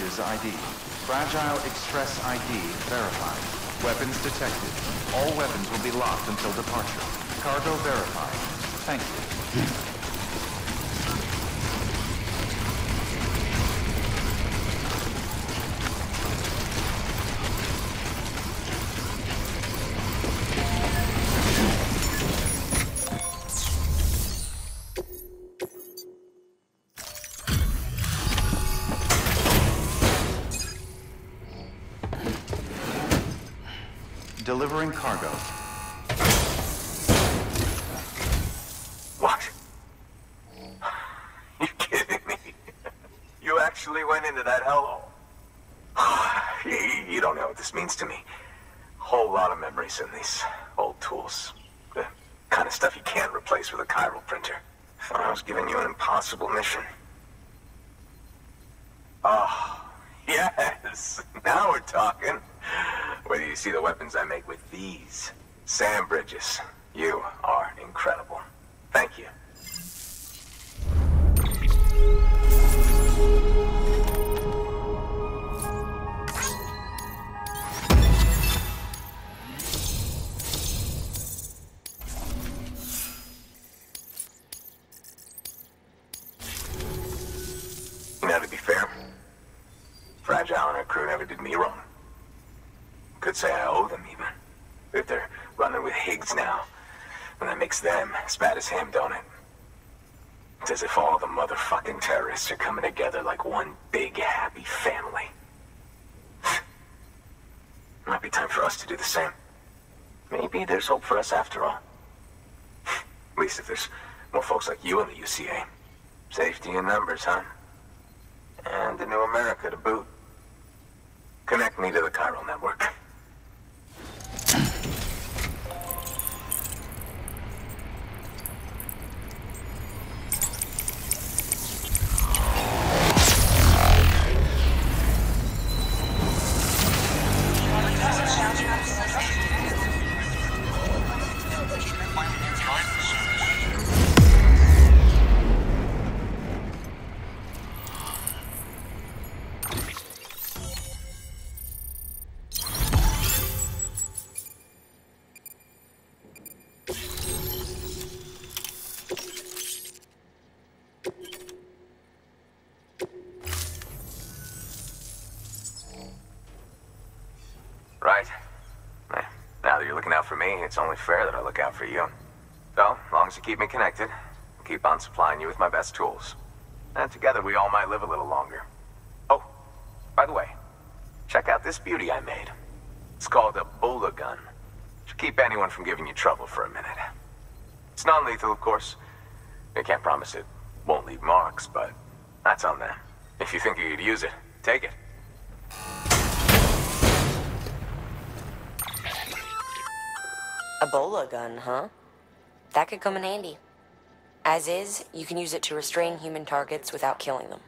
Bridges ID. Fragile Express ID verified. Weapons detected. All weapons will be locked until departure. Cargo verified. Thank you. Cargo. What? You kidding me? You actually went into that hellhole? you, don't know what this means to me. Whole lot of memories in these old tools. The kind of stuff you can't replace with a chiral printer. Thought I was giving you an impossible mission. Oh, yes. Now we're talking. Whether you see the weapons I make with these Sam Bridges, you are incredible. Thank you. With Higgs now, and that makes them as bad as him, don't it? It's as if all the motherfucking terrorists are coming together like one big happy family. Might be time for us to do the same. Maybe there's hope for us after all. At least if there's more folks like you in the UCA. Safety in numbers, huh? And the new America to boot. Connect me to the chiral network. It's only fair that I look out for you. So, long as you keep me connected, I'll keep on supplying you with my best tools. And together we all might live a little longer. Oh, by the way, check out this beauty I made. It's called a Bola gun. Should keep anyone from giving you trouble for a minute. It's non-lethal, of course. I can't promise it won't leave marks, but that's on them. If you think you could use it, take it. A bola gun, huh? That could come in handy. As is, you can use it to restrain human targets without killing them.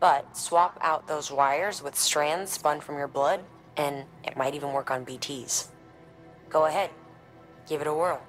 But swap out those wires with strands spun from your blood, and it might even work on BTs. Go ahead. Give it a whirl.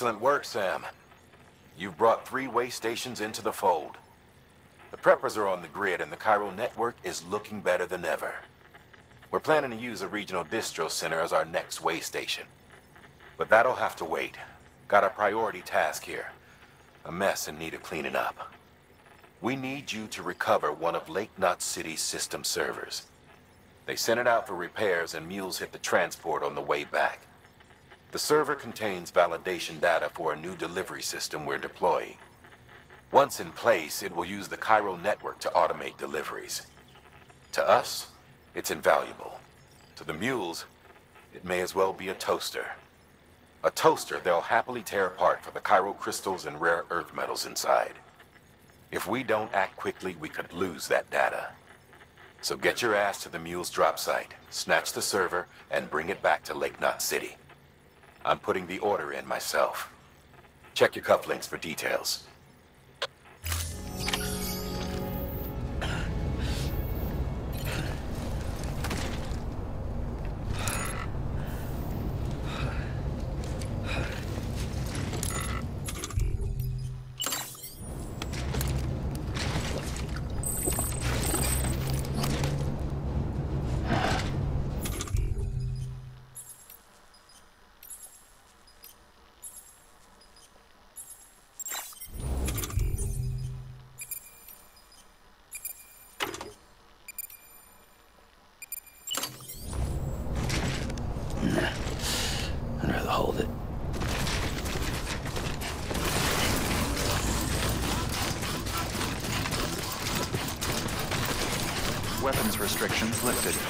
Excellent work, Sam. You've brought three way stations into the fold. The preppers are on the grid, and the chiral network is looking better than ever. We're planning to use a regional distro center as our next way station. But that'll have to wait. Got a priority task here. A mess in need of cleaning up. We need you to recover one of Lake Knot City's system servers. They sent it out for repairs and mules hit the transport on the way back. The server contains validation data for a new delivery system we're deploying. Once in place, it will use the chiral network to automate deliveries. To us, it's invaluable. To the mules, it may as well be a toaster. A toaster they'll happily tear apart for the chiral crystals and rare earth metals inside. If we don't act quickly, we could lose that data. So get your ass to the mule's drop site, snatch the server, and bring it back to Lake Knot City. I'm putting the order in myself. Check your cufflinks for details. Restrictions lifted.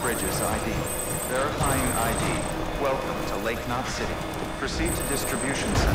Bridges ID. Verifying ID. Welcome to Lake Knot City. Proceed to distribution center.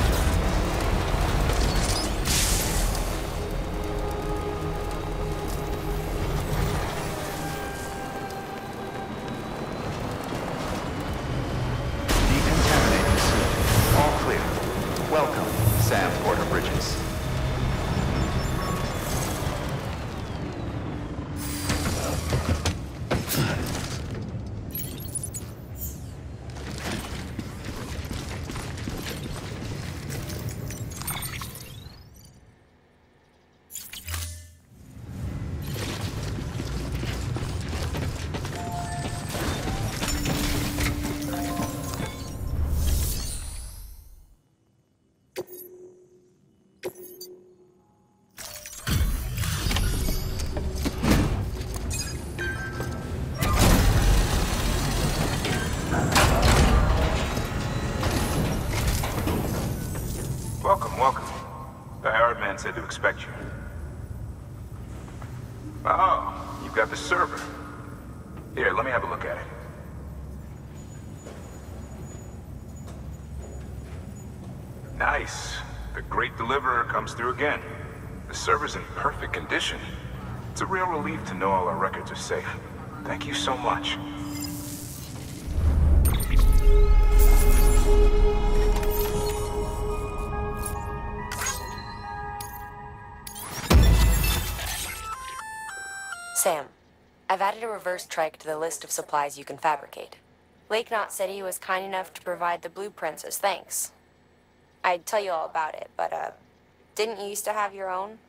Expect you. Oh, you've got the server. Here, let me have a look at it. Nice. The Great Deliverer comes through again. The server's in perfect condition. It's a real relief to know all our records are safe. Thank you so much. Added a reverse trike to the list of supplies you can fabricate. Lake Knot said he was kind enough to provide the blueprints as thanks. I'd tell you all about it, but, uh, didn't you used to have your own?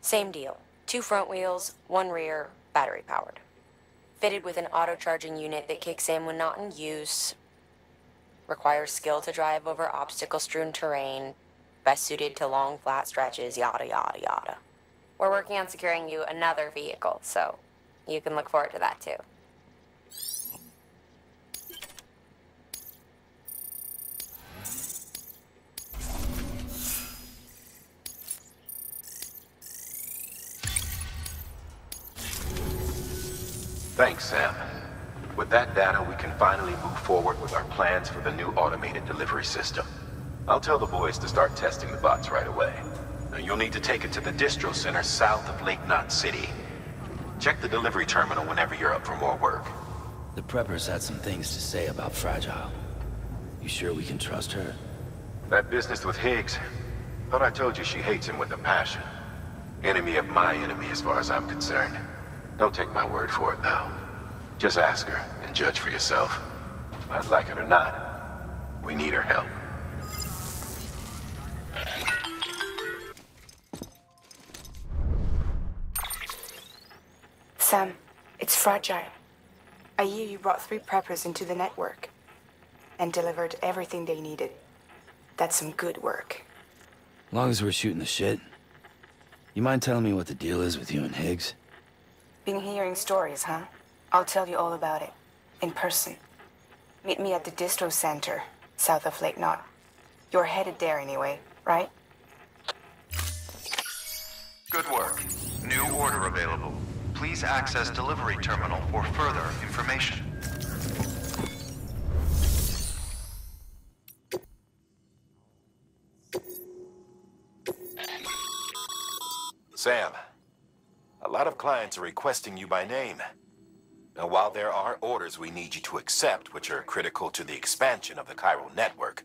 Same deal. Two front wheels, one rear, battery powered. Fitted with an auto charging unit that kicks in when not in use. Requires skill to drive over obstacle strewn terrain. Best suited to long, flat stretches, yada, yada, yada. We're working on securing you another vehicle, so you can look forward to that too. Thanks, Sam. With that data, we can finally move forward with our plans for the new automated delivery system. I'll tell the boys to start testing the bots right away. Now, you'll need to take it to the distro center south of Lake Knot City. Check the delivery terminal whenever you're up for more work. The preppers had some things to say about Fragile. You sure we can trust her? That business with Higgs, thought I told you she hates him with a passion. Enemy of my enemy as far as I'm concerned. Don't take my word for it, though. Just ask her and judge for yourself. I'd like it or not, we need her help. Sam, it's fragile. I hear you brought three preppers into the network and delivered everything they needed. That's some good work. Long as we're shooting the shit. You mind telling me what the deal is with you and Higgs? Been hearing stories, huh? I'll tell you all about it. In person. Meet me at the distro center, south of Lake Knot. You're headed there anyway, right? Good work. New order available. Please access delivery terminal for further information. Sam, a lot of clients are requesting you by name. Now, while there are orders we need you to accept, which are critical to the expansion of the chiral network,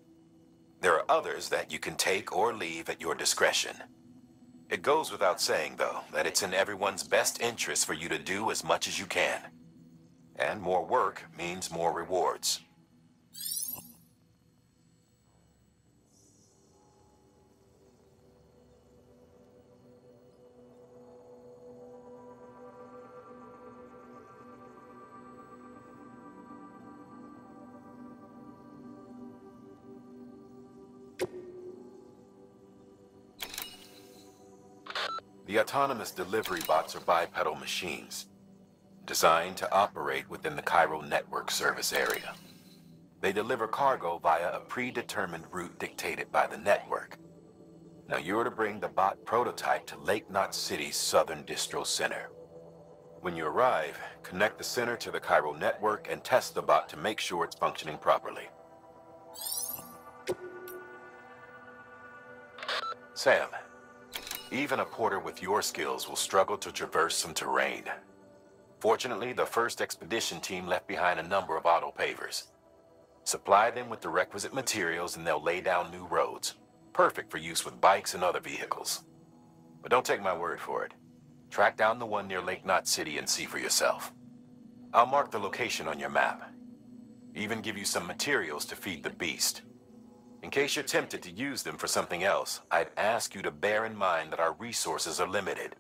there are others that you can take or leave at your discretion. It goes without saying, though, that it's in everyone's best interest for you to do as much as you can. And more work means more rewards. The autonomous delivery bots are bipedal machines, designed to operate within the chiral network service area. They deliver cargo via a predetermined route dictated by the network. Now you're to bring the bot prototype to Lake Knot City's southern distro center. When you arrive, connect the center to the chiral network and test the bot to make sure it's functioning properly. Sam, even a porter with your skills will struggle to traverse some terrain. Fortunately, the first expedition team left behind a number of auto pavers. Supply them with the requisite materials and they'll lay down new roads. Perfect for use with bikes and other vehicles. But don't take my word for it. Track down the one near Lake Knot City and see for yourself. I'll mark the location on your map. Even give you some materials to feed the beast. In case you're tempted to use them for something else, I'd ask you to bear in mind that our resources are limited,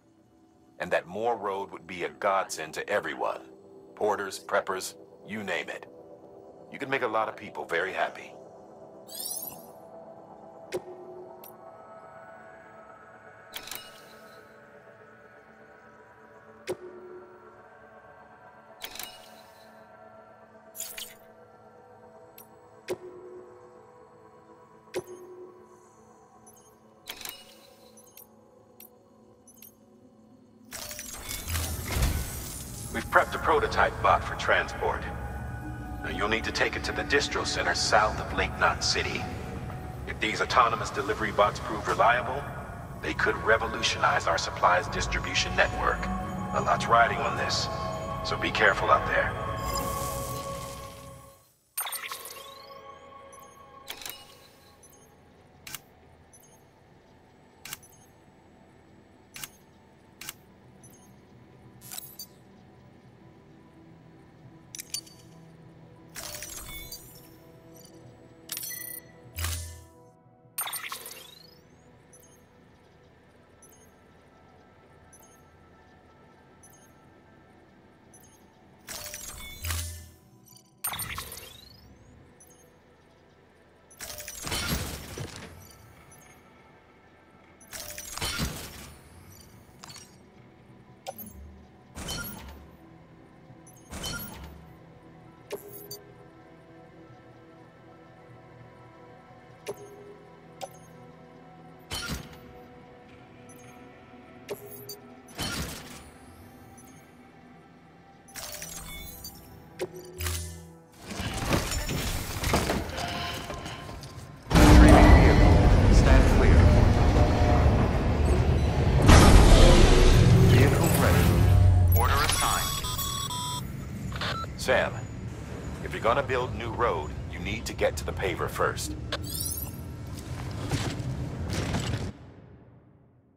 and that more road would be a godsend to everyone. Porters, preppers, you name it. You could make a lot of people very happy. For transport. Now you'll need to take it to the distro center south of Lake Knot City. If these autonomous delivery bots prove reliable, they could revolutionize our supplies distribution network. A lot's riding on this, so be careful out there. Sam, if you're gonna build new road, you need to get to the paver first.